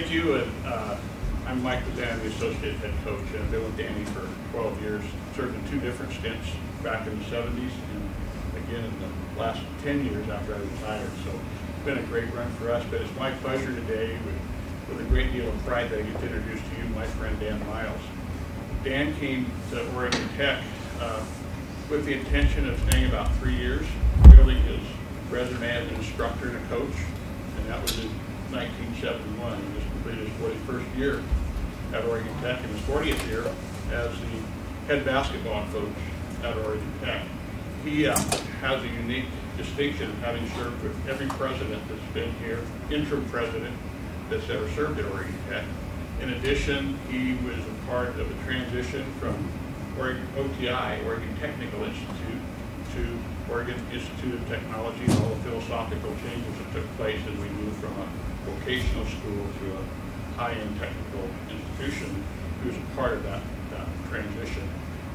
thank you. And uh, I'm Mike Dan, the associate head coach, I've been with Danny for 12 years. Served in two different stints back in the 70s, and again in the last 10 years after I retired. So it's been a great run for us. But it's my pleasure today, with, with a great deal of pride, that I get to introduce to you my friend Dan Miles. Dan came to Oregon Tech uh, with the intention of staying about three years, building his resume as an instructor and a coach, and that was in 1971. Completed his 41st year at Oregon Tech and his 40th year as the head basketball coach at Oregon Tech. He uh, has a unique distinction of having served with every president that's been here, interim president that's ever served at Oregon Tech. In addition, he was a part of a transition from Oregon OTI, Oregon Technical Institute, Oregon Institute of Technology, all the philosophical changes that took place as we moved from a vocational school to a high-end technical institution. Was a part of that, that transition.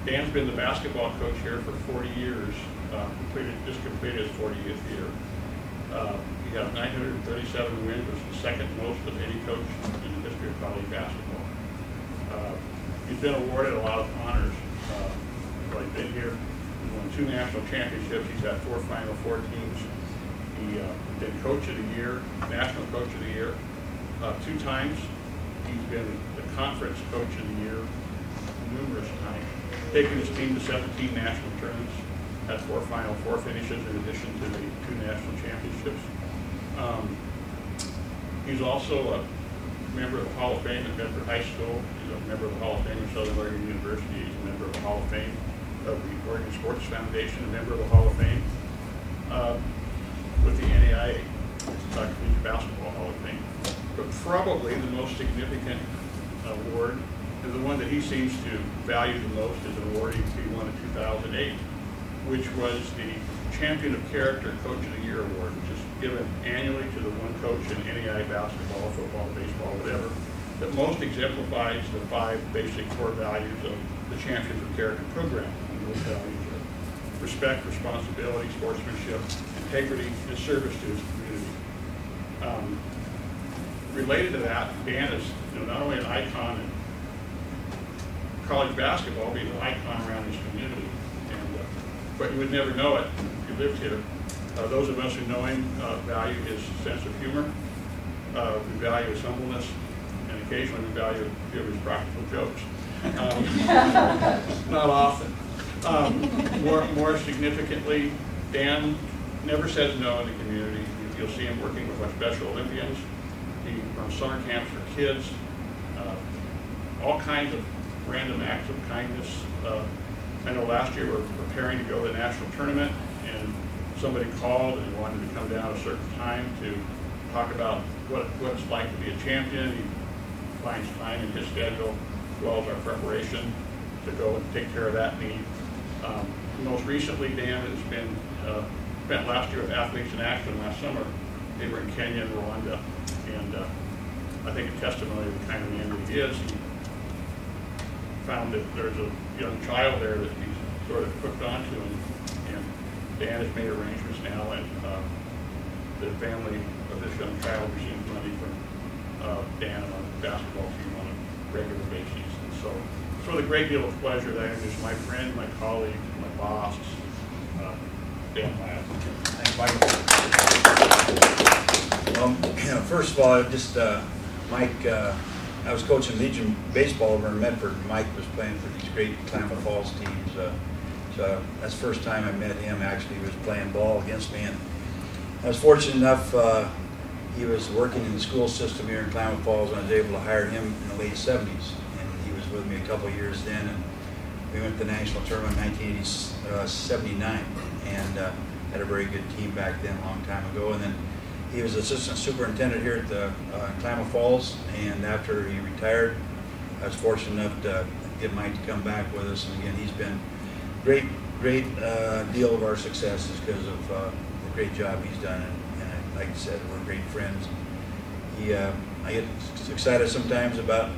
Dan's been the basketball coach here for 40 years, uh, completed, just completed his 40th year. Uh, he got 937 wins, which is the second most of any coach in the history of college basketball. Uh, he's been awarded a lot of honors uh, while been here. Won two national championships. He's had four Final Four teams. He uh, been Coach of the Year, National Coach of the Year, uh, two times. He's been the Conference Coach of the Year numerous times, taking his team to 17 national tournaments, had four Final Four finishes in addition to the two national championships. Um, he's also a member of the Hall of Fame at Medford High School. He's a member of the Hall of Fame at Southern Oregon University. He's a member of the Hall of Fame of the Oregon Sports Foundation, a member of the Hall of Fame uh, with the NAIA, uh, Collegiate Basketball Hall of Fame. But probably the most significant award, and the one that he seems to value the most, is an award he won in 2008, which was the Champion of Character Coach of the Year Award, which is given annually to the one coach in NAIA basketball, football, baseball, whatever, that most exemplifies the five basic core values of the Champions of Character program. Values are respect, responsibility, sportsmanship, integrity, and service to his community. Um, related to that, Dan is you know, not only an icon in college basketball, but he's an icon around his community. And, uh, but you would never know it if you lived here. Uh, those of us who know him uh, value his sense of humor. Uh, we value his humbleness, and occasionally we value a few of his practical jokes. Um, not often. Um, more, more significantly, Dan never says no in the community. You'll see him working with our Special Olympians. He runs summer camps for kids. Uh, all kinds of random acts of kindness. Uh, I know last year we were preparing to go to the national tournament, and somebody called and wanted to come down at a certain time to talk about what, what it's like to be a champion. He finds time in his schedule, as well as our preparation, to go and take care of that need. Um, most recently, Dan has been uh, spent last year with Athletes in Action last summer. They were in Kenya and Rwanda, and uh, I think a testimony of the kind of man he is. He found that there's a young child there that he's sort of hooked onto, and, and Dan has made arrangements now, and uh, the family of this young child receives money from uh, Dan on the basketball team on a regular basis. And so it's with a great deal of pleasure that I introduce my friend, my colleague, my boss, uh, Dan Miles. Um, first of all, just uh, Mike, uh, I was coaching Legion baseball over in Medford. And Mike was playing for these great Klamath Falls teams. Uh, so that's the first time I met him. Actually, he was playing ball against me, and I was fortunate enough. Uh, he was working in the school system here in Klamath Falls, and I was able to hire him in the late '70s. With me a couple years then, and we went to the national tournament in 1979, and uh, had a very good team back then, a long time ago. And then he was assistant superintendent here at the uh, Klamath Falls, and after he retired, I was fortunate enough to get Mike to come back with us. And again, he's been great, great uh, deal of our success is because of uh, the great job he's done. And, and like I said, we're great friends. He, uh, I get excited sometimes about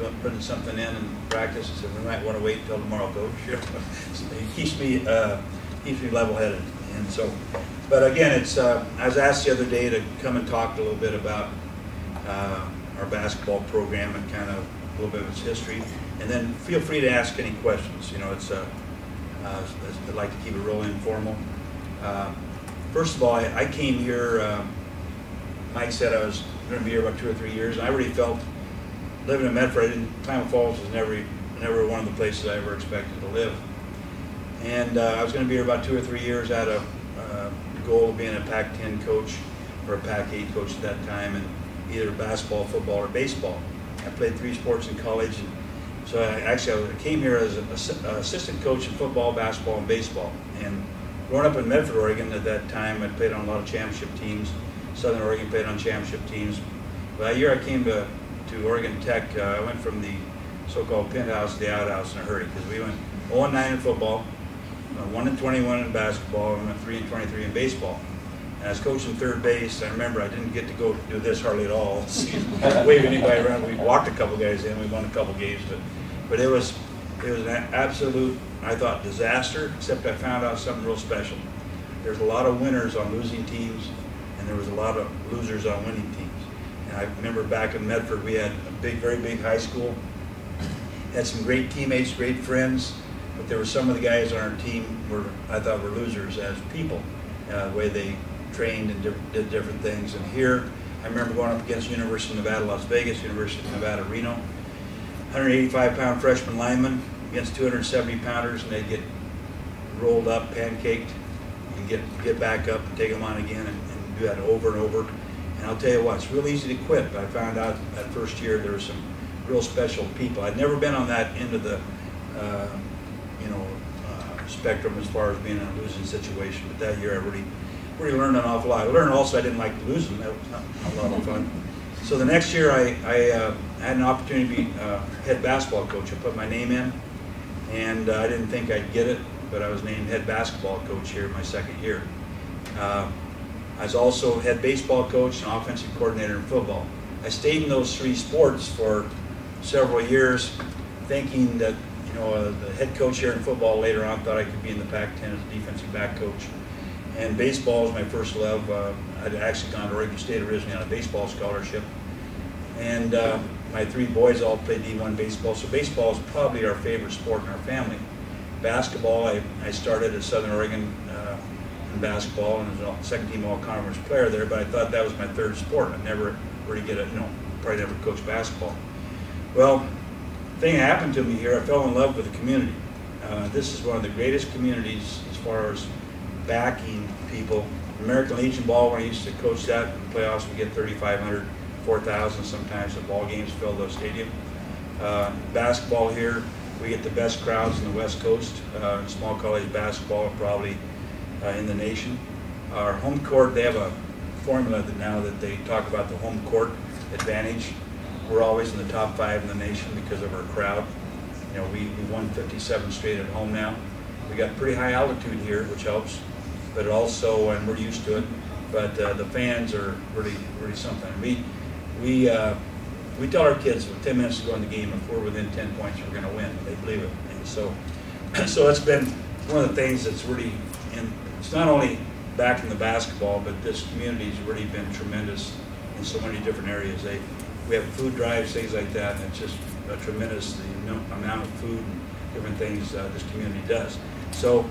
doing putting something in and practice. and said we might want to wait until tomorrow, coach. he keeps me uh, keeps me level-headed, and so but again, it's, uh, I was asked the other day to come and talk a little bit about uh, our basketball program and kind of a little bit of its history. And then feel free to ask any questions. You know, it's uh, uh, I'd like to keep it real informal. Uh, first of all, I, I came here. Uh, Mike said I was going to be here about two or three years, and I really felt living in Medford. I didn't, Klamath Falls was never never one of the places I ever expected to live. And uh, I was going to be here about two or three years. Had a uh, goal of being a Pac-10 coach or a Pac-8 coach at that time, and either basketball, football, or baseball. I played three sports in college, and so I actually I came here as an assistant coach in football, basketball, and baseball. And growing up in Medford, Oregon, at that time, I played on a lot of championship teams. Southern Oregon played on championship teams. But that year I came to, to Oregon Tech, uh, I went from the so-called penthouse to the outhouse in a hurry because we went 0 9 in football, uh, 1 and 21 in basketball, and went 3-23 in baseball. And I was coaching third base. I remember I didn't get to go do this hardly at all. Wave anybody around. We walked a couple guys in. We won a couple games, but but it was it was an absolute I thought disaster. Except I found out something real special. There's a lot of winners on losing teams, and there was a lot of losers on winning teams. And I remember back in Medford, we had a big, very big high school. Had some great teammates, great friends, but there were some of the guys on our team were I thought were losers as people, uh, the way they trained and did different things. And here, I remember going up against University of Nevada, Las Vegas, University of Nevada, Reno, 185 pound freshman lineman against 270 pounders, and they'd get rolled up, pancaked, and get get back up and take them on again, and, and do that over and over. And I'll tell you what, it's real easy to quit. But I found out that first year there were some real special people. I'd never been on that end of the, uh, you know, uh, spectrum as far as being in a losing situation. But that year I really really learned an awful lot. I learned also I didn't like losing. That was not a lot of fun. So the next year I, I uh, had an opportunity to be uh, head basketball coach. I put my name in, and uh, I didn't think I'd get it, but I was named head basketball coach here my second year. I was also head baseball coach and offensive coordinator in football. I stayed in those three sports for several years, thinking that you know uh, the head coach here in football later on thought I could be in the Pac-10 as a defensive back coach. And baseball was my first love. Uh, I'd actually gone to Oregon State originally on a baseball scholarship. And uh, my three boys all played D1 baseball, so baseball is probably our favorite sport in our family. Basketball, I, I started at Southern Oregon in basketball and was a second team all conference player there, but I thought that was my third sport. I'd never really get a, you know, probably never coach basketball. Well, thing happened to me here, I fell in love with the community. Uh, this is one of the greatest communities as far as backing people. American Legion ball, when I used to coach that in the playoffs, we get 3,500, 4,000 sometimes. The ball games fill the stadium. Uh, basketball here, we get the best crowds in the West Coast. Uh, small college basketball, probably in the nation. Our home court, they have a formula that now that they talk about the home court advantage. We're always in the top five in the nation because of our crowd. You know, we, we won 57 straight at home now. We got pretty high altitude here, which helps but also, and we're used to it, but uh, the fans are really, really something. We, we, uh, we tell our kids with 10 minutes to go in the game, if we're within 10 points, we're going to win. They believe it. And so, so it's been one of the things that's really, and it's not only back in the basketball, but this community's really been tremendous in so many different areas. They, we have food drives, things like that, and it's just a tremendous the amount of food and different things uh, this community does. So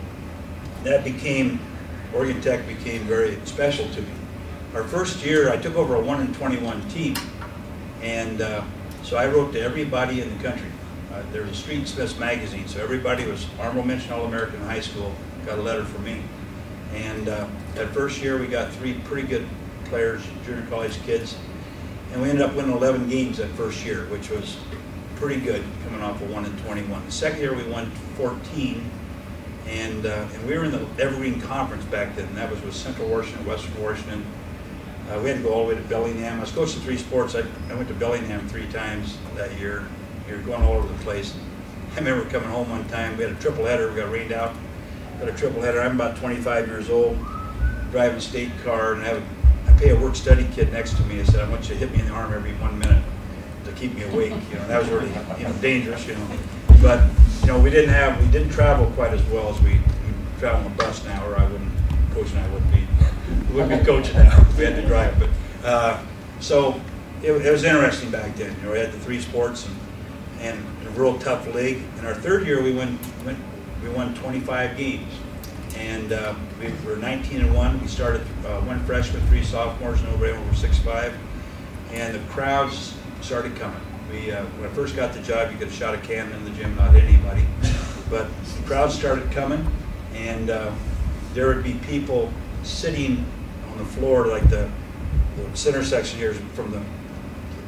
that became Oregon Tech became very special to me. Our first year, I took over a 1 in 21 team, and uh, so I wrote to everybody in the country. Uh, there was a Street Smiths magazine, so everybody was honorable mention All-American High School, got a letter from me. And uh, that first year, we got three pretty good players, junior college kids, and we ended up winning 11 games that first year, which was pretty good coming off of 1 and 21. The second year, we won 14, and, uh, and we were in the Evergreen Conference back then. That was with Central Washington, Western Washington. Uh, we had to go all the way to Bellingham. I was coaching three sports. I, I went to Bellingham three times that year. We were going all over the place. I remember coming home one time. We had a triple header. We got rained out. Got a triple header. I'm about 25 years old, driving a state car, and I, have I pay a work study kid next to me. I said, I want you to hit me in the arm every one minute to keep me awake. You know, that was really you know dangerous. You know, but you know, we didn't have, we didn't travel quite as well as we, we travel on the bus now, or I wouldn't, Coach and I wouldn't be, we wouldn't be coaching now. We had to drive, but uh, so it, it was interesting back then. You know, we had the three sports and, and a real tough league. In our third year, we went, went we won 25 games, and uh, we were 19 and one. We started uh, one freshman, three sophomores, and nobody over six five, and the crowds started coming. We uh, when I first got the job, you could have shot a cannon in the gym, not anybody, but the crowds started coming, and uh, there would be people sitting on the floor like the, the center section here from the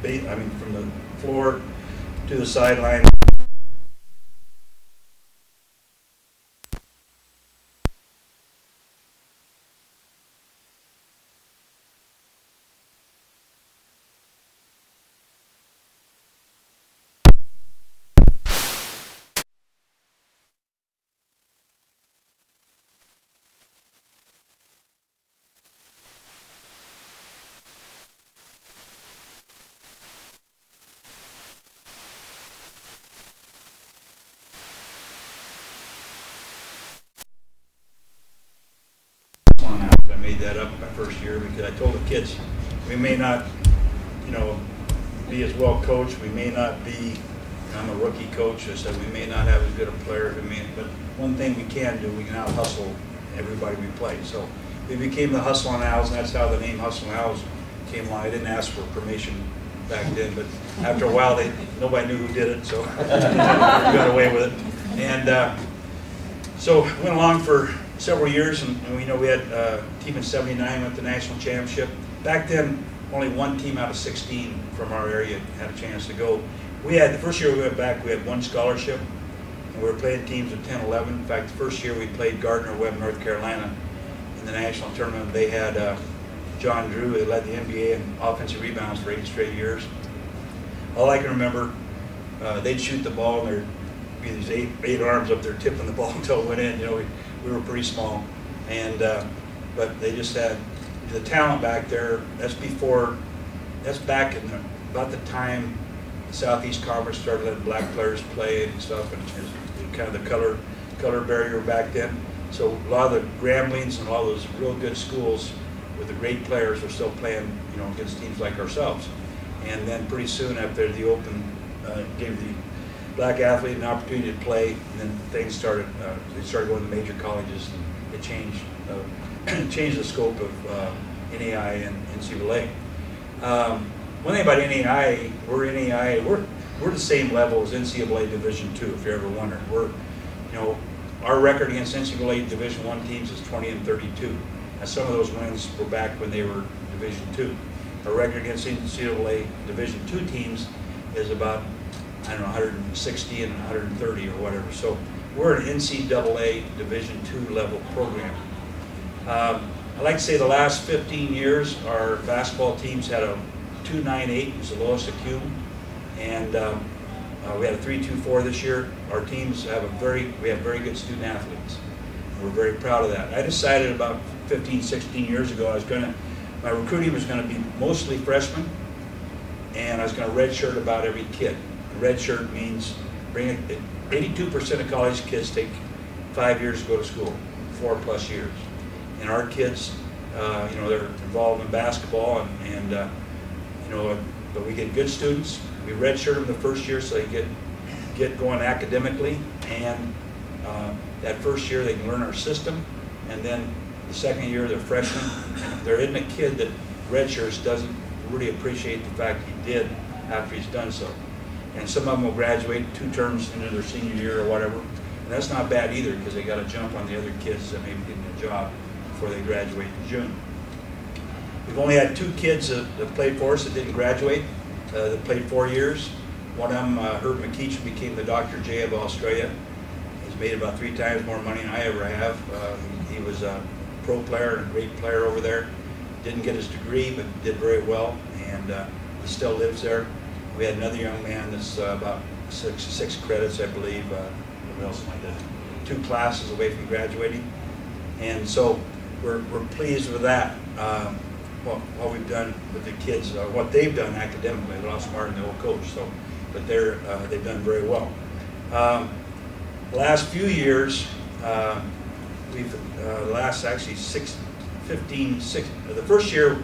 I mean, from the floor to the sideline. on out. I made that up my first year because I told the kids, we may not, you know, be as well coached, we may not be, I'm a rookie coach, I said, we may not have as good a player, we may, but one thing we can do, we can out hustle everybody we play. So we became the Hustlin' Owls, and that's how the name Hustlin' Owls came along. I didn't ask for permission back then, but after a while, they, nobody knew who did it, so we got away with it. And, uh, so went along for several years, and, and we know we had uh, a team in '79 went to the national championship. Back then, only one team out of 16 from our area had a chance to go. We had the first year we went back, we had one scholarship, and we were playing teams of 10, 11. In fact, the first year we played Gardner Webb, North Carolina, in the national tournament. They had uh, John Drew, who led the NBA in offensive rebounds for eight straight years. All I can remember, uh, they'd shoot the ball and there'd be these eight, eight arms up there tipping the ball until it went in. You know, we, we were pretty small, and uh, but they just had the talent back there. That's before, that's back in the, about the time the Southeast Conference started letting black players play and stuff, and it kind of the color color barrier back then. So a lot of the Gramblings and all those real good schools with the great players were still playing, you know, against teams like ourselves. And then pretty soon after the Open uh, gave the black athlete an opportunity to play, and then things started. Uh, they started going to major colleges, and it changed uh, changed the scope of uh, NAI and NCAA. Um, one thing about NAI, we're NAI, we're we're the same level as NCAA Division Two. If you're ever wondering, we're you know our record against NCAA Division One teams is 20 and 32. And some of those wins were back when they were Division Two. Our record against NCAA Division Two teams is about I don't know 160 and 130 or whatever. So we're an NCAA Division II level program. Um, I like to say the last 15 years, our basketball teams had a 298 was the lowest acumen, and um, uh, we had a 324 this year. Our teams have a very, we have very good student athletes. We're very proud of that. I decided about 15, 16 years ago I was going to, my recruiting was going to be mostly freshmen, and I was going to redshirt about every kid. Red shirt means bring it. 82% of college kids take five years to go to school, four plus years. And our kids, uh, you know, they're involved in basketball, and, and uh, you know, but we get good students. We redshirt them the first year so they get get going academically, and uh, that first year they can learn our system, and then the second year they're freshmen. There isn't a kid that redshirts doesn't really appreciate the fact he did after he's done so. And some of them will graduate two terms into their senior year or whatever. And that's not bad either because they got to jump on the other kids that may be getting a job before they graduate in June. We've only had two kids that, that played for us that didn't graduate, uh, that played four years. One of them, uh, Herb McKeach, became the Dr. J of Australia. He's made about three times more money than I ever have. Uh, he was a pro player and a great player over there. Didn't get his degree, but did very well, and uh, he still lives there. We had another young man that's uh, about six, six credits, I believe. Uh, what else am I doing? Two classes away from graduating. And so we're, we're pleased with that. Um, what, what we've done with the kids, uh, what they've done academically, they're a lot smarter than the old coach. So, but they're uh, they've done very well. Um, last few years, uh, we've uh, last actually six, 15, six, the first year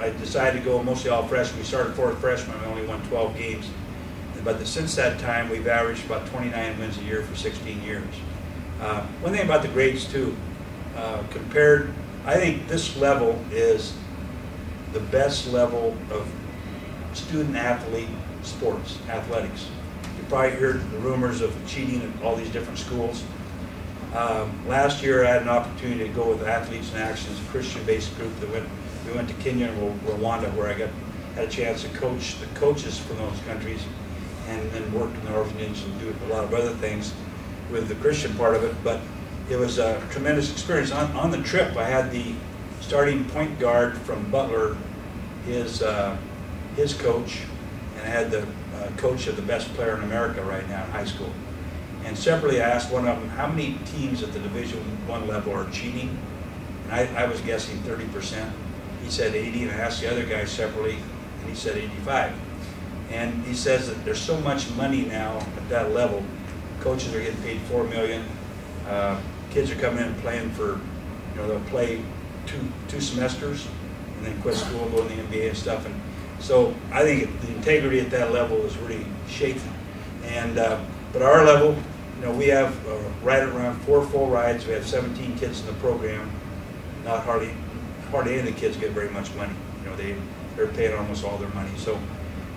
I decided to go mostly all freshmen. We started fourth freshman, we only won 12 games. But since that time, we've averaged about 29 wins a year for 16 years. Uh, one thing about the grades too, uh, compared, I think this level is the best level of student athlete sports, athletics. You probably heard the rumors of cheating at all these different schools. Um, last year, I had an opportunity to go with Athletes in Actions, a Christian-based group that went. We went to Kenya and Rwanda, where I got had a chance to coach the coaches from those countries, and then worked in the orphanage and do a lot of other things with the Christian part of it. But it was a tremendous experience. On, on the trip, I had the starting point guard from Butler, his uh, his coach, and I had the uh, coach of the best player in America right now in high school. And separately, I asked one of them, how many teams at the Division One level are cheating? And I, I was guessing 30%. He said 80, and I asked the other guy separately, and he said 85. And he says that there's so much money now at that level. Coaches are getting paid four million. Uh, kids are coming in playing for, you know, they'll play two two semesters and then quit school, and go in the NBA and stuff. And so I think the integrity at that level is really shaky. And uh, but our level, you know, we have uh, right around four full rides. We have 17 kids in the program. Not hardly, hardly any of the kids get very much money. You know, they they're paying almost all their money. So,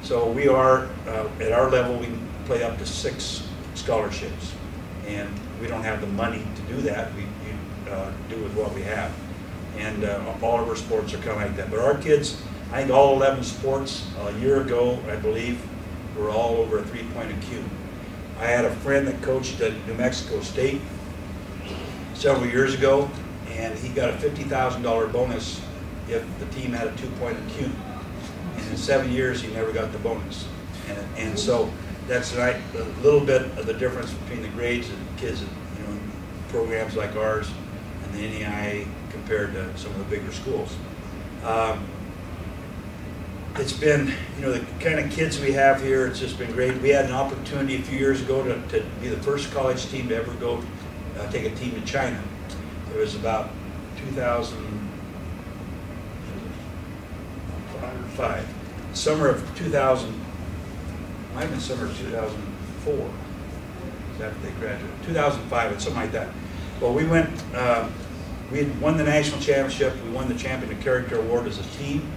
so we are uh, at our level. We play up to six scholarships, and we don't have the money to do that. We, we uh, do with what we have, and uh, all of our sports are kind of like that. But our kids, I think all 11 sports a year ago, I believe, were all over a three-point IQ. I had a friend that coached at New Mexico State several years ago, and he got a $50,000 bonus if the team had a two-point IQ. And in seven years, he never got the bonus. And, and so that's a little bit of the difference between the grades of kids, you know, programs like ours and the NEI compared to some of the bigger schools. Um, it's been, you know, the kind of kids we have here, it's just been great. We had an opportunity a few years ago to, to be the first college team to ever go uh, take a team to China. It was about 2005. Summer of 2000, might have been summer of 2004. Is after they graduated? 2005, or something like that. Well, we went, uh, we had won the national championship. We won the Champion of Character Award as a team.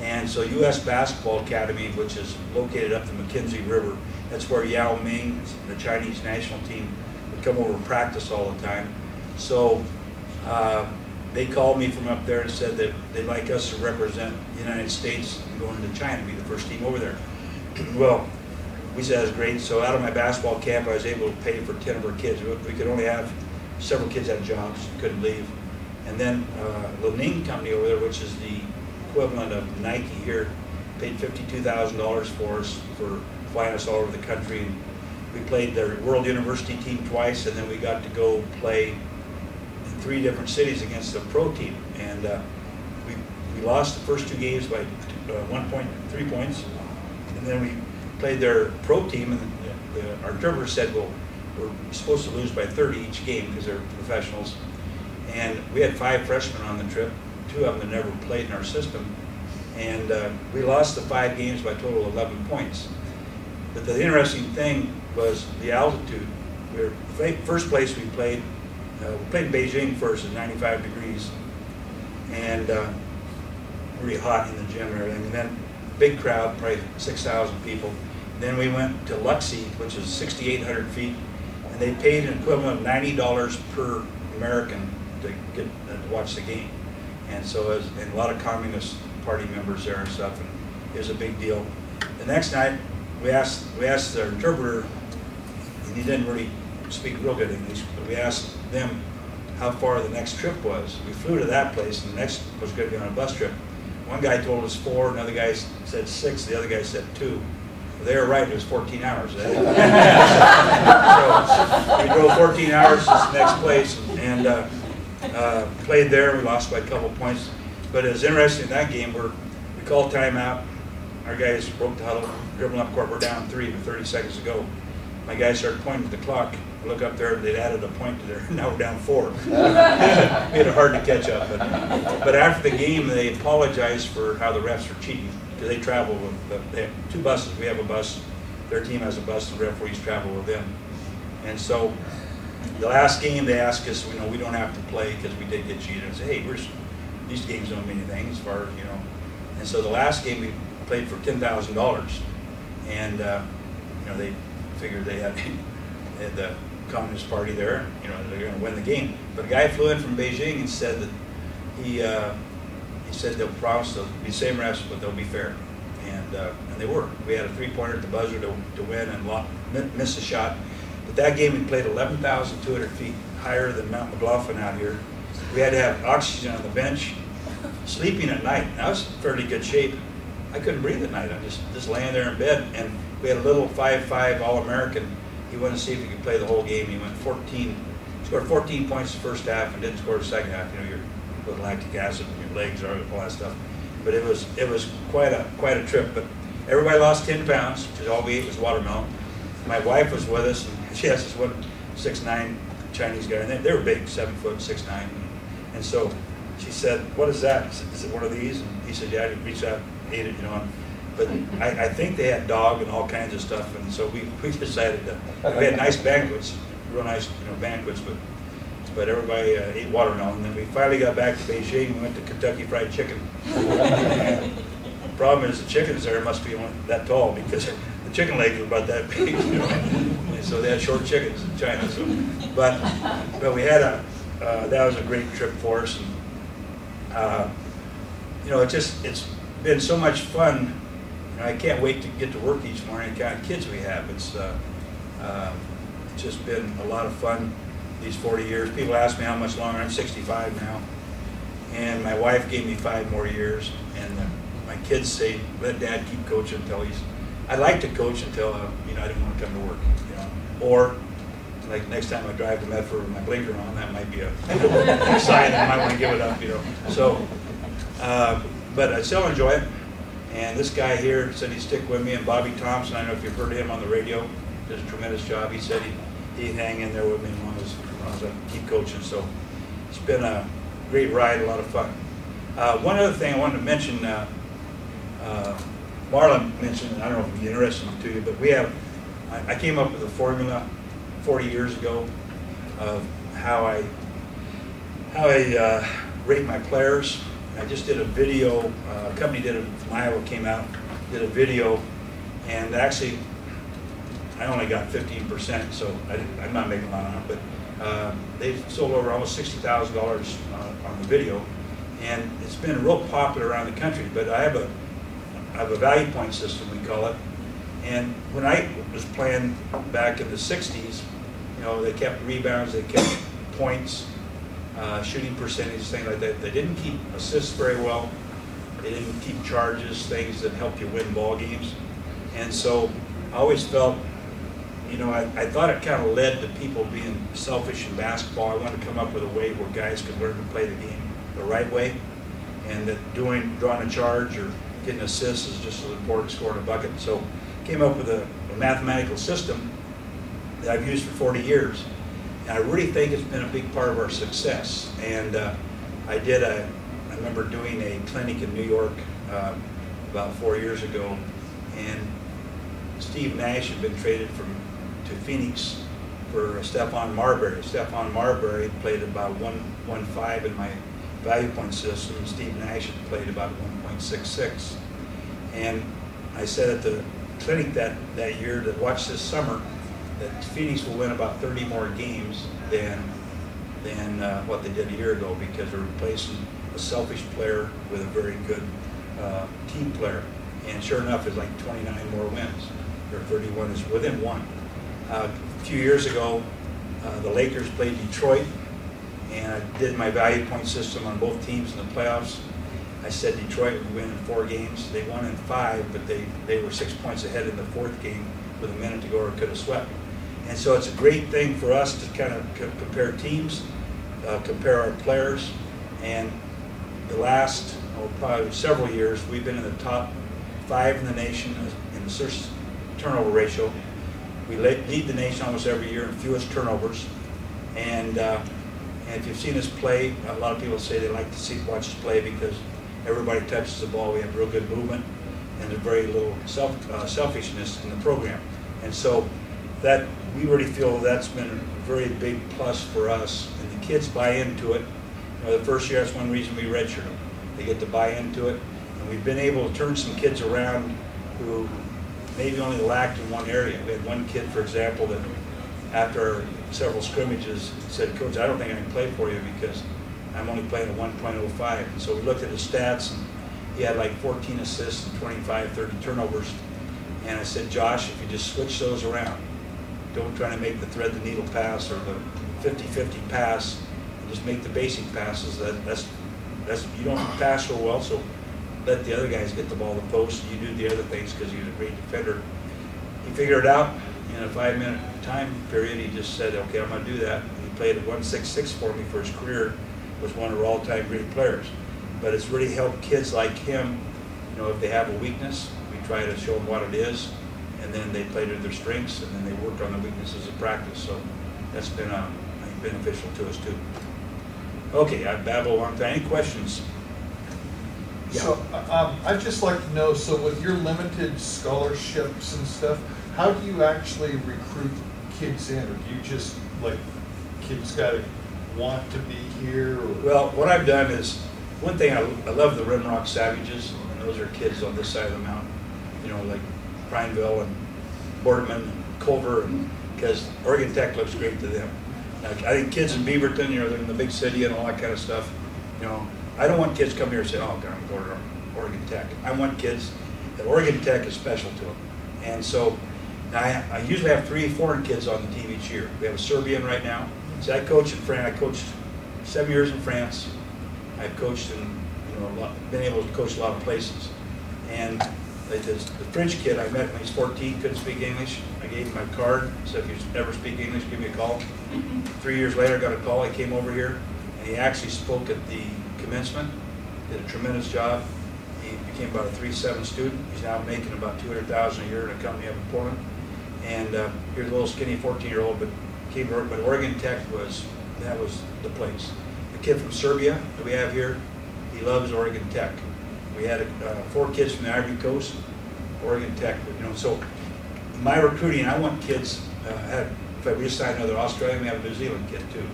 And so U.S. Basketball Academy, which is located up the McKenzie River, that's where Yao Ming, the Chinese national team, would come over and practice all the time. So uh, they called me from up there and said that they'd like us to represent the United States going to China, be the first team over there. well, we said that's great. So out of my basketball camp, I was able to pay for 10 of our kids. We could only have several kids had jobs, couldn't leave. And then uh, Li-Ning Company over there, which is the equivalent of Nike here, paid $52,000 for us for flying us all over the country. And we played their World University team twice, and then we got to go play three different cities against the pro team. And uh, we, we lost the first two games by uh, one point, three points. And then we played their pro team, and the, the, our interpreter said, well, we're supposed to lose by 30 each game because they're professionals. And we had five freshmen on the trip, two of them had never played in our system. And uh, we lost the five games by total of 11 points. But the interesting thing was the altitude. We were first place we played. Uh, we played in Beijing first at 95 degrees, and uh, really hot in the gym and everything. And then big crowd, probably 6,000 people. Then we went to Luxi, which is 6,800 feet, and they paid an equivalent of $90 per American to get uh, to watch the game. And so, as, and a lot of Communist Party members there and stuff, and it was a big deal. The next night, we asked we asked their interpreter, and he didn't really speak real good English, but we asked them how far the next trip was. We flew to that place, and the next was going to be on a bus trip. One guy told us four, another guy said six, the other guy said two. They were right, it was 14 hours. so we drove 14 hours to the next place and uh, uh, played there. We lost by a couple points. But it was interesting in that game where we called timeout. Our guys broke the huddle, dribbling up court. We're down three with 30 seconds to go. my guys started pointing at the clock. I look up there, they'd added a point to there. Now we're down four. Made it hard to catch up. But, but after the game, they apologized for how the refs were cheating because they travel with they have two buses. We have a bus. Their team has a bus. The referees travel with them. And so the last game, they asked us, you know, we don't have to play because we did get cheated. I said, hey, we're, these games don't mean anything as far as, you know. And so the last game we played for $10,000. And, uh, you know, they figured they had, they had the Communist Party there, you know, they're going to win the game. But a guy flew in from Beijing and said that he, uh, he said they'll promise they'll be same refs, but they'll be fair. And, uh, and they were. We had a three-pointer at the buzzer to, to win and missed a shot. But that game we played 11,200 feet higher than Mount McLoughlin out here. We had to have oxygen on the bench, sleeping at night. I was in fairly good shape. I couldn't breathe at night. I'm just, just laying there in bed. And we had a little 5'5 All-American. He wanted to see if he could play the whole game. He went 14, scored 14 points the first half and didn't score the second half. You know, your with lactic acid in your legs, all that stuff. But it was it was quite a quite a trip. But everybody lost 10 pounds because all we ate was watermelon. My wife was with us, and she has this one six nine Chinese guy, and they, they were big, seven foot, six nine. And so she said, "What is that?" I said, "Is it one of these?" And he said, "Yeah." He reached out, ate it, you know. But I, I think they had dog and all kinds of stuff, and so we, we decided to. We had nice banquets, real nice, you know, banquets, but but everybody uh, ate watermelon. And then we finally got back to Beijing and went to Kentucky Fried Chicken. problem is the chickens there must be that tall because the chicken legs are about that big, you know. So they had short chickens in China. So, but but we had a uh, that was a great trip for us. And, uh, you know, it just it's been so much fun. Know, I can't wait to get to work each morning. The kind of kids we have, it's uh, uh, just been a lot of fun these 40 years. People ask me how much longer. I'm 65 now, and my wife gave me five more years. And uh, my kids say, "Let Dad keep coaching until he's." I'd like to coach until uh, you know I didn't want to come to work, you know, or like next time I drive to Medford with my blinker on, that might be a sign I might want to give it up, you know. So, uh, but I still enjoy it. And this guy here said he'd stick with me, and Bobby Thompson. I don't know if you've heard of him on the radio. Does a tremendous job. He said he'd, he'd hang in there with me as long as, as, long as I keep coaching. So it's been a great ride, a lot of fun. Uh, one other thing I wanted to mention. Uh, uh, Marlon mentioned, I don't know if it'd be interesting to you, but we have, I, I came up with a formula 40 years ago of how I, how I uh, rate my players. I just did a video, uh, a company did it from Iowa, came out, did a video, and actually, I only got 15%, so I am not making a lot on it, but uh, they sold over almost $60,000 uh, on the video, and it's been real popular around the country, but I have a I have a value point system, we call it. And when I was playing back in the 60s, you know, they kept rebounds, they kept points, uh, shooting percentage, things like that. They didn't keep assists very well. They didn't keep charges, things that helped you win ball games. And so I always felt, you know, I, I thought it kind of led to people being selfish in basketball. I wanted to come up with a way where guys could learn to play the game the right way, and that doing drawing a charge or getting assists is just as important as scoring a bucket. So came up with a, a, mathematical system that I've used for 40 years. And I really think it's been a big part of our success. And uh, I did a, I remember doing a clinic in New York uh, about four years ago, and Steve Nash had been traded from to Phoenix for Stephon Marbury. Stephon Marbury played about one one five in my value point system. Steve Nash had played about 1.66. And I said at the clinic that, that year that watch this summer that Phoenix will win about 30 more games than than uh, what they did a year ago because they're replacing a selfish player with a very good uh, team player. And sure enough, it's like 29 more wins. Their 31 is within one. Uh, a few years ago, uh, the Lakers played Detroit and I did my value point system on both teams in the playoffs. I said Detroit would win in four games. They won in five, but they, they were six points ahead in the fourth game with a minute to go or could have swept. And so it's a great thing for us to kind of compare teams, uh, compare our players, and the last oh, probably several years we've been in the top five in the nation in the turnover ratio. We lead the nation almost every year in fewest turnovers. And, uh, and if you've seen us play, a lot of people say they like to see, watch us play because everybody touches the ball. We have real good movement and very little self, uh, selfishness in the program. And so that, we really feel that's been a very big plus for us. And the kids buy into it. You know, the first year, that's one reason we redshirt them. They get to buy into it. And we've been able to turn some kids around who maybe only lacked in one area. We had one kid, for example, that after several scrimmages said, Coach, I don't think I can play for you because I'm only playing a 1.05. And so we looked at his stats and he had like 14 assists and 25, 30 turnovers. And I said, Josh, if you just switch those around, don't try to make the thread the needle pass or the 50-50 pass, just make the basic passes. That, that's, that's, you don't pass real well, so let the other guys get the ball to post. You do the other things because you're a great defender. He figured it out in a five-minute time period. He just said, okay, I'm going to do that. He played at 166 for me for his career. Was one of our all-time great players. But it's really helped kids like him. You know, if they have a weakness, we try to show them what it is, and then they play to their strengths, and then they work on the weaknesses of practice. So that's been I think, beneficial to us too. Okay, I babble on. a. Any questions? Yeah. So, um, I'd just like to know, so with your limited scholarships and stuff, how do you actually recruit kids in? Or do you just, like, kids gotta want to be here or? Well, what I've done is, one thing, I, I love the Rimrock Savages, and those are kids on this side of the mountain, you know, like Prineville and Boardman and Culver, and, because Oregon Tech looks great to them. Now, I think kids in Beaverton, you know, they're in the big city and all that kind of stuff, you know, I don't want kids come here and say, oh, God, I'm going to Oregon Tech. I want kids, that Oregon Tech is special to them. And so, I, I usually have three foreign kids on the team each year. We have a Serbian right now. See, I coach in France, I coached seven years in France. I've coached in, you know, been able to coach a lot of places. And this, the French kid I met when he was 14, couldn't speak English. I gave him my card, said, if you ever speak English, give me a call. Three years later, I got a call, he came over here, and he actually spoke at the commencement, did a tremendous job. He became about a three-seven student. He's now making about 200000 a year in a company up in Portland. And uh, here's a little skinny 14-year-old, but came to, but Oregon Tech was, that was the place. The kid from Serbia that we have here, he loves Oregon Tech. We had uh, four kids from the Ivory Coast, Oregon Tech, you know, so my recruiting, I want kids, uh, had, in fact, we just signed another Australian, we have a New Zealand kid too.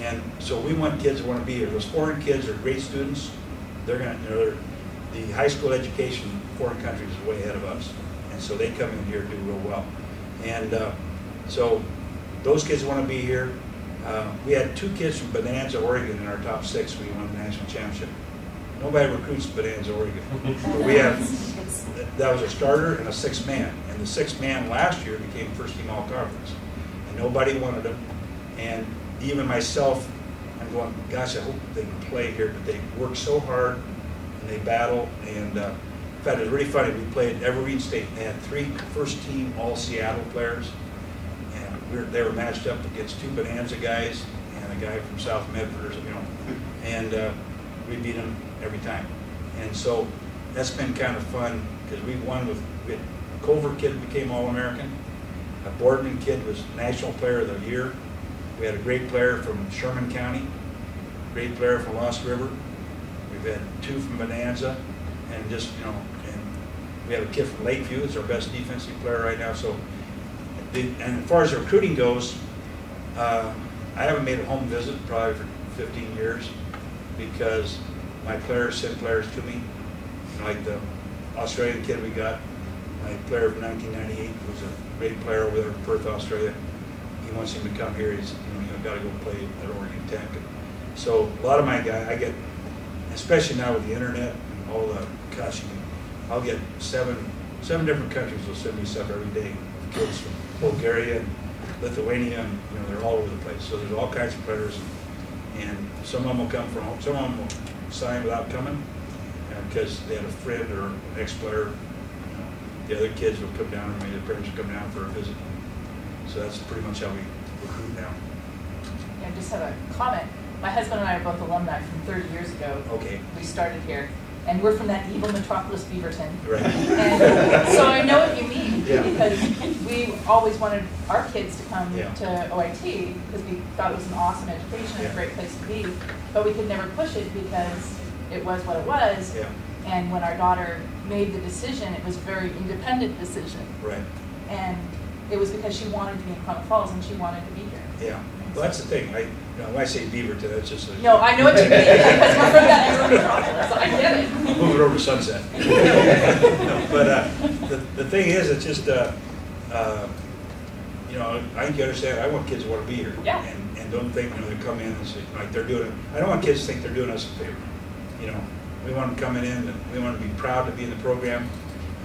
And so we want kids that want to be here. Those foreign kids are great students. They're going to, the high school education in foreign countries is way ahead of us. And so they come in here and do real well. And uh, so those kids want to be here. Uh, we had two kids from Bonanza, Oregon in our top six. We won the national championship. Nobody recruits Bonanza, Oregon. But we have, that was a starter and a sixth man. And the sixth man last year became first team all conference. And nobody wanted him. And even myself, I'm going, gosh, I hope they can play here, but they work so hard and they battle. And uh, in fact, it was really funny. We played Evergreen State. They had three first team all Seattle players. And we were, they were matched up against two Bonanza guys and a guy from South Medford or something, you know. And uh, we beat them every time. And so that's been kind of fun because we've won with, we a Culver kid became All-American. A Boardman kid was National Player of the Year. We had a great player from Sherman County, great player from Lost River. We've had two from Bonanza, and just, you know, and we have a kid from Lakeview, it's our best defensive player right now. So, and as far as recruiting goes, uh, I haven't made a home visit probably for 15 years because my players send players to me. Like the Australian kid we got, my player from 1998 was a great player over there in Perth, Australia he wants him to come here, he's, you know, you got to go play at Oregon Tech. So a lot of my guys, I get, especially now with the internet and all the, gosh, I'll get seven, seven different countries will send me stuff every day. Kids from Bulgaria and Lithuania, and, you know, they're all over the place. So there's all kinds of players. And some of them will come from some of them will sign without coming, because they had a friend or an ex-player. you know. The other kids would come down, or maybe their parents would come down for a visit. So that's pretty much how we recruit now. Yeah, I just have a comment. My husband and I are both alumni from 30 years ago. Okay. We started here, and we're from that evil metropolis, Beaverton. Right. And so I know what you mean, Yeah. because we always wanted our kids to come Yeah. to OIT because we thought it was an awesome education and Yeah. a great place to be. But we could never push it because it was what it was. Yeah, And when our daughter made the decision, it was a very independent decision. right, And it was because she wanted to be in Klamath Falls and she wanted to be here. yeah. Well, that's the thing, I, you know, when I say Beaverton, that's just a. No, I know what you mean, because we're from that area, of so I get it. Move it over to Sunset. No, But, uh, the, the thing is, it's just, uh, uh, you know, I think you understand, I want kids to want to be here. Yeah. And, and don't think, you know, they come in and say, like, they're doing, it. I don't want kids to think they're doing us a favor. You know, we want them coming in, and we want to be proud to be in the program,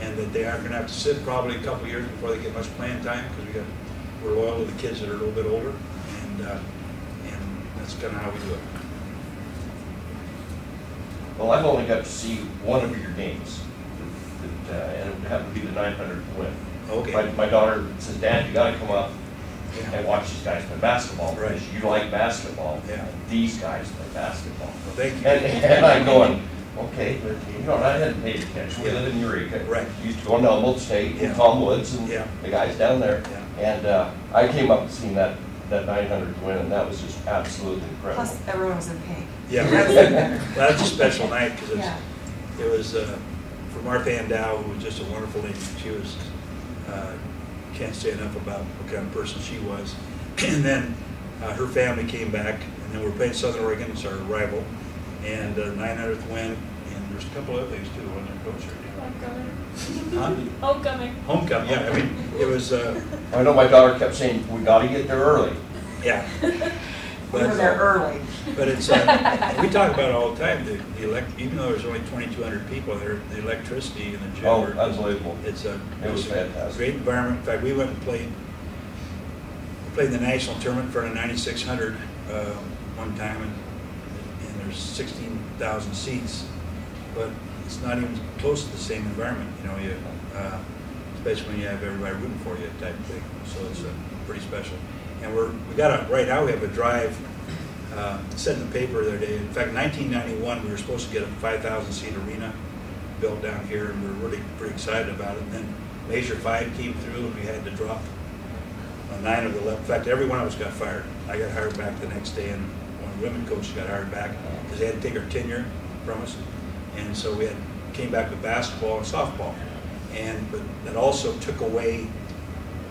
and that they aren't gonna have to sit probably a couple of years before they get much playing time, because we got, we're loyal to the kids that are a little bit older, and, uh, and that's kind of how we do it. Well, I've only got to see one of your games, that, uh, and it happened to be the nine hundredth win. Okay. My, my daughter says, Dad, you gotta come up Yeah. and watch these guys play basketball, Right. because you like basketball. Yeah. These guys play basketball. Well, thank you. And, and I'm going, okay, but, you know, I hadn't paid attention, we Yeah. live in Eureka. Right. Used to go to Humboldt State Yeah. and Tom Woods and Yeah. the guys down there. Yeah. And, uh, I came up and seen that, that nine hundredth win, and that was just absolutely incredible. Plus, everyone was in pink. Yeah, That was that's a special night because it's, Yeah. it was uh, for Martha Ann Dow, who was just a wonderful lady. She was, uh, can't say enough about what kind of person she was. And then uh, her family came back, and then we're playing Southern Oregon, it's our rival, and uh, 900th win. And there's a couple other things too, wasn't there, Coach? Huh? Homecoming. Homecoming. Homecoming, yeah. I mean, it was, uh, I know my daughter kept saying, we gotta get there early. yeah. We were there early. But it's, uh, we talk about it all the time, the, the elect, even though there's only twenty-two hundred people there, the electricity in the gym. Oh, are- unbelievable. It's a. It was fantastic. Great environment. In fact, we went and played, played the national tournament for a ninety-six hundred, uh, one time, and, and there's sixteen thousand seats. But it's not even close to the same environment, you know, you, uh, especially when you have everybody rooting for you type of thing. So it's, uh, pretty special. And we're, we got a, right now, we have a drive, uh, said in the paper the other day, in fact, nineteen ninety-one, we were supposed to get a five thousand seat arena built down here, and we're really pretty excited about it. And then Measure Five came through, and we had to drop nine of the eleven, in fact, every one of us got fired. I got hired back the next day, and one of the women coaches got hired back, because they had to take our tenure from us. And so we had, came back with basketball and softball. And, but that also took away,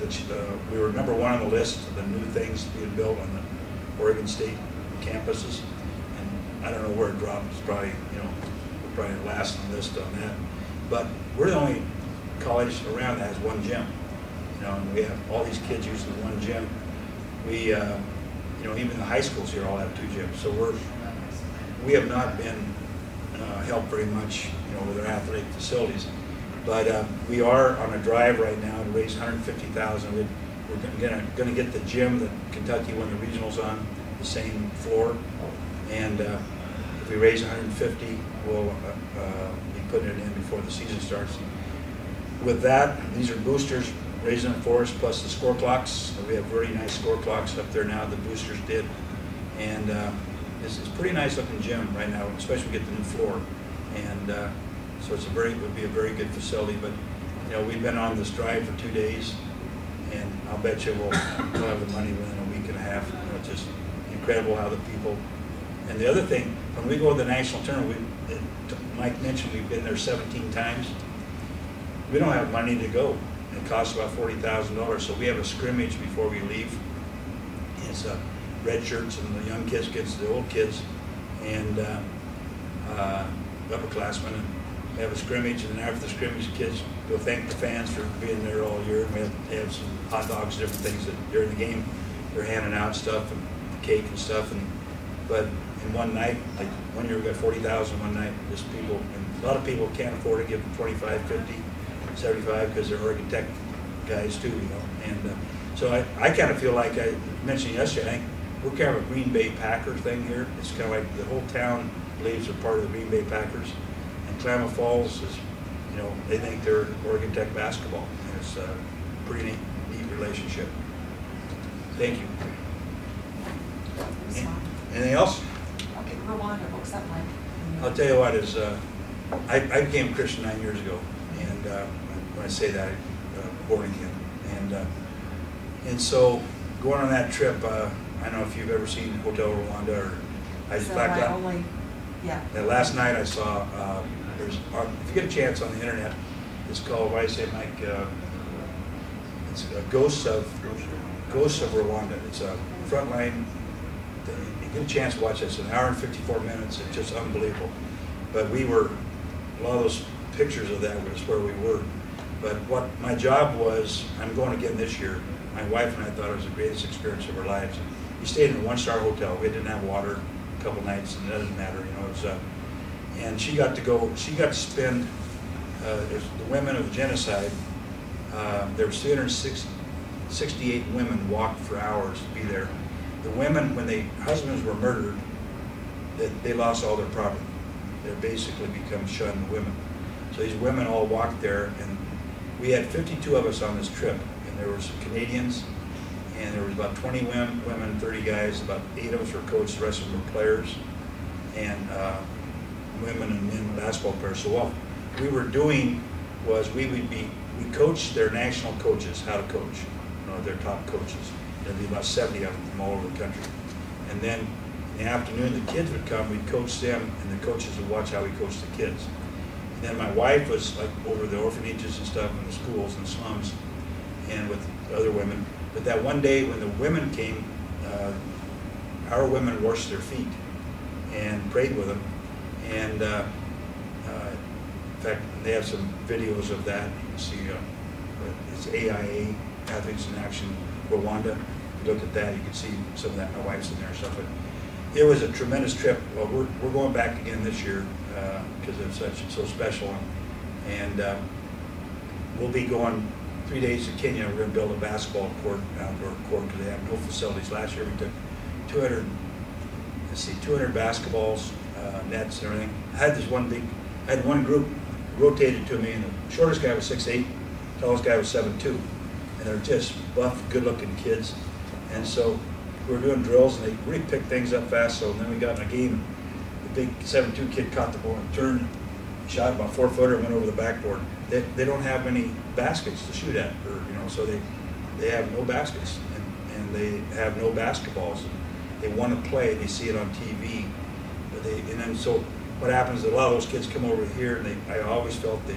the, uh, we were number one on the list of the new things being built on the Oregon State campuses. And I don't know where it dropped, it's probably, you know, probably last on the list on that. But we're the only college around that has one gym. You know, and we have all these kids using one gym. We, uh, you know, even the high schools here all have two gyms. So we're, we have not been uh, helped very much, you know, with our athletic facilities. But uh, we are on a drive right now to raise 150,000. We- We're gonna, gonna get the gym that Kentucky won the regionals on, the same floor. And uh, if we raise 150, we'll uh, uh, be putting it in before the season starts. With that, these are boosters raising them for us, plus the score clocks. We have very nice score clocks up there now, the boosters did. And uh, is a pretty nice looking gym right now, especially we get the new floor. And uh, so it's a very, would be a very good facility, but, you know, we've been on this drive for two days, and I'll bet you we'll, we'll have the money within a week and a half. You know, it's just incredible how the people, and the other thing, when we go to the national tournament, we, Mike mentioned we've been there seventeen times. We don't have money to go. It costs about forty thousand dollars, so we have a scrimmage before we leave. It's uh, red shirts and the young kids against the old kids and uh, uh, upperclassmen. And have a scrimmage, and then after the scrimmage, kids go thank the fans for being there all year. And we have, they have some hot dogs, different things that during the game they're handing out stuff and cake and stuff. And but in one night, like one year we got forty thousand one night. Just people, and a lot of people can't afford to give 25, 50, 75 because they're Tech guys too, you know. And uh, so I, I kind of feel like I mentioned yesterday, we're kind of a Green Bay Packer thing here. It's kind of like the whole town believes they're part of the Green Bay Packers. And Klamath Falls is, you know, they think they're Oregon Tech basketball. And it's a pretty neat, neat relationship. Thank you. It was fun. Anything else? Okay, Rwanda, what was that like? I'll tell you what is, uh, I, I became a Christian nine years ago, and uh, when I say that, uh, born again. And uh, And so, going on that trip, uh, I don't know if you've ever seen Hotel Rwanda or, I So back my only, yeah. that last night I saw, uh, there's, uh, if you get a chance on the internet, it's called, why I say Mike, uh, it's uh, Ghosts of, Ghosts of Rwanda. It's a frontline, you get a chance to watch this, an hour and fifty-four minutes, it's just unbelievable. But we were, a lot of those pictures of that was where we were. But what my job was, I'm going again this year, my wife and I thought it was the greatest experience of our lives. We stayed in a one-star hotel, we didn't have water a couple nights, and it doesn't matter, you know, it was, uh, and she got to go, she got to spend, uh, the women of genocide, uh, there was 368 women walked for hours to be there. The women, when they, husbands were murdered, they, they lost all their property. They're basically become shunned women. So these women all walked there, and we had 52 of us on this trip, and there were some Canadians, and there was about 20 women, women, 30 guys, about eight of us were coaches, the rest of them were players, and uh, women and men basketball players. So what we were doing was we would be, we coached their national coaches how to coach, you know, their top coaches. There'd be about 70 of them from all over the country. And then in the afternoon, the kids would come, we'd coach them, and the coaches would watch how we coached the kids. And then my wife was like over the orphanages and stuff in the schools and slums and with other women. But that one day when the women came, uh, our women washed their feet and prayed with them. And uh, uh, in fact, they have some videos of that. You can see uh, it's AIA, Athletes in Action Rwanda. If you look at that, you can see some of that. My wife's in there and stuff. But it was a tremendous trip. Well, we're, we're going back again this year because it's such so special. And uh, we'll be going three days to Kenya. We're going to build a basketball court, outdoor court, because they have no facilities. Last year we took 200, let's see, 200 basketballs, uh, nets, and everything. I had this one big, I had one group rotated to me, and the shortest guy was 6'8", tallest guy was 7'2", and they're just buff, good-looking kids. And so we were doing drills, and they really picked things up fast. So then we got in a game. The big 7'2" kid caught the ball and turned, shot about four footer, went over the backboard. They, they don't have any baskets to shoot at, or you know, so they they have no baskets, and, and they have no basketballs. They want to play. They see it on TV, they and then so what happens? is A lot of those kids come over here, and they. I always felt the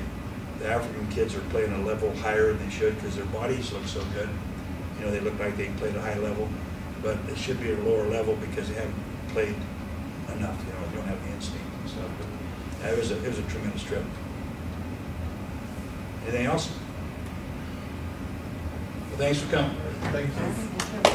the African kids are playing a level higher than they should because their bodies look so good. You know, they look like they played a high level, but it should be at a lower level because they haven't played enough. You know, they don't have the instinct and stuff. But it was a, it was a tremendous trip. Anything else? Well, thanks for coming. Thank you.